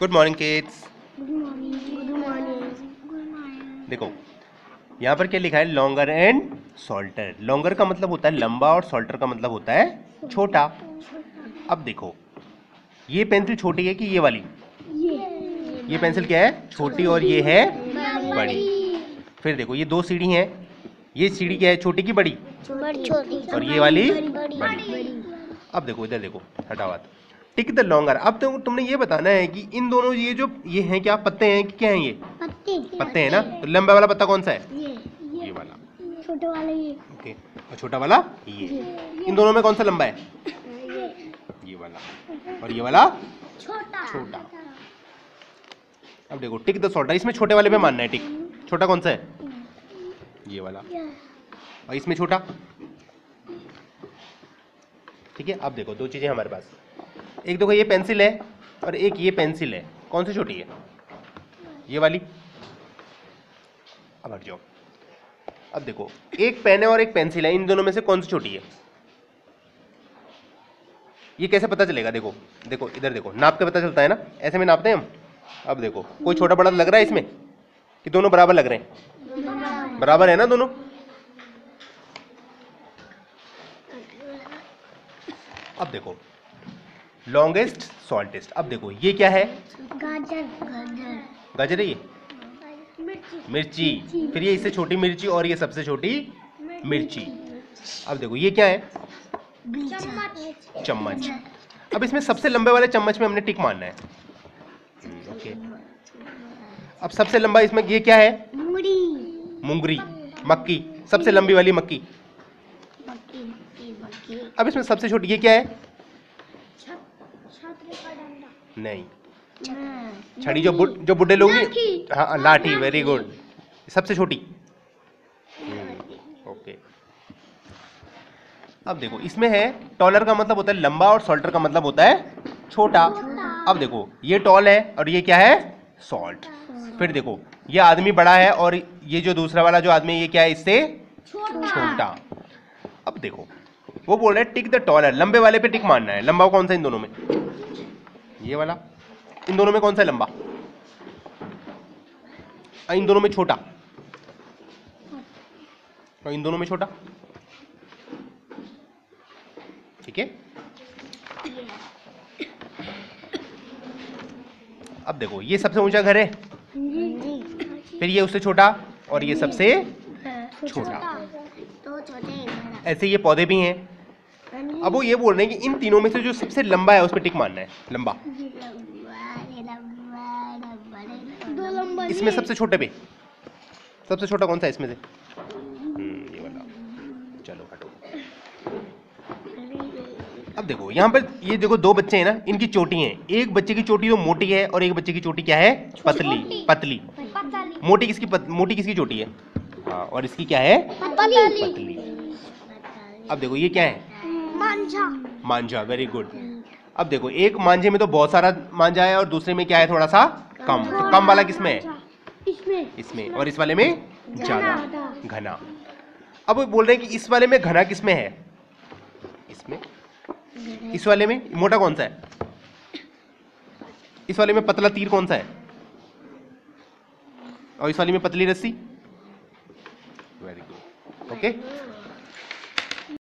Good morning kids good morning good morning good morning देखो यहाँ पर क्या लिखा है? लॉन्गर एंड सॉल्टर लॉन्गर का मतलब होता है लंबा और सॉल्टर का मतलब होता है छोटा। अब देखो ये पेंसिल छोटी है कि ये वाली? ये। ये पेंसिल क्या है? छोटी और ये है बड़ी। फिर देखो ये दो सीढ़ी हैं। ये सीढ़ी क्या है? छोटी की बड़ी? छोटी। और ये वाली बड़ी। अब देखो इधर देखो हटावात टिक द लॉन्गर। अब तो तुमने ये बताना है कि इन दोनों ये जो ये हैं क्या पत्ते हैं कि क्या हैं ये? पत्ते पत्ते हैं ना? तो लंबा वाला पत्ता कौन सा है? ये ये। वाला। छोटे वाले ये। ओके। और छोटा वाला? ये। इन दोनों में कौन सा लंबा है? ये। ये वाला। और ये वाला? छोटा। छोटा। अब देखो टिक द सॉल्टर इसमें छोटे वाले पे मानना है टिक। छोटा कौन सा है? ये वाला। और इसमें छोटा? ठीक है अब देखो दो चीज़ें हमारे पास। एक देखो, ये पेंसिल है और एक ये पेंसिल है। कौन सी छोटी है? ये वाली। अब हट जाओ। अब देखो, एक पेन है और एक पेंसिल है। इन दोनों में से कौन सी छोटी है? ये कैसे पता चलेगा? देखो देखो, इधर देखो। नाप के पता चलता है ना? ऐसे में नापते हैं हम? अब देखो, कोई छोटा बड़ा लग रहा है इसमें? कि दोनों बराबर लग रहे हैं? बराबर है ना दोनों? अब देखो लॉन्गेस्ट सॉल्टेस्ट अब देखो ये क्या है? गाजर गाजर। गाजर है ये? मिर्ची। मिर्ची। फिर ये इससे छोटी मिर्ची और ये सबसे छोटी मिर्ची। अब देखो ये क्या है? चम्मच। चम्मच। अब इसमें सबसे लंबे वाले चम्मच में हमने टिक मारना है। हम्म, ओके अब सबसे लंबा इसमें ये क्या है? मुंगरी। मक्की। सबसे लंबी वाली मक्की। अब इसमें सबसे छोटी ये क्या है? नहीं। हाँ। छड़ी जो बुड, जो बुढ़े लोग हाँ लाठी वेरी गुड सबसे छोटी। ओके अब देखो इसमें है टॉलर का मतलब होता है लंबा और सॉल्टर का मतलब होता है छोटा। अब देखो ये टॉल है और ये क्या है? सॉल्ट फिर देखो ये आदमी बड़ा है और ये जो दूसरा वाला जो आदमी ये क्या है इससे? छोटा। अब देखो वो बोल रहे हैं टिक द टॉलर लंबे वाले पे टिक मारना है। लंबा कौन सा इन दोनों में? ये वाला। इन दोनों में कौन सा लंबा? इन दोनों में छोटा। और इन दोनों में छोटा। ठीक है? अब देखो ये सबसे ऊँचा घर है। फिर ये उससे छोटा और ये सबसे छोटा। तो छोटे ऐसे ये पौधे भी हैं। अब वो ये बोल रहे हैं कि इन तीनों में से जो सबसे लंबा है उस पर टिक मारना है। लंबा। इसमें सबसे छोटे पे। सबसे छोटा कौन सा है इसमें से? हम्म, ये वाला। चलो हटो। अब देखो यहाँ पर ये देखो दो बच्चे हैं ना इनकी चोटी हैं। एक बच्चे की चोटी तो मोटी है और एक बच्चे की चोटी क्या है? पतली। पतली। मोटी किसकी पत, मोटी किसकी चोटी है? हाँ और इसकी क्या है? पतली। अब देखो ये क्या है? मांझा। मांझा वेरी गुड अब देखो एक मांझे में तो बहुत सारा मांझा है और दूसरे में क्या है थोड़ा सा? कम। तो कम वाला किसमें है इसमें। इसमें। और इस वाले में? ज़्यादा। घना। अब वो बोल रहे हैं कि इस वाले में घना किसमें है? इसमें। इस वाले में? मोटा कौन सा है? इस वाले में पतला तीर कौन सा है? और इस वाले में पतली रस्सी? Very good okay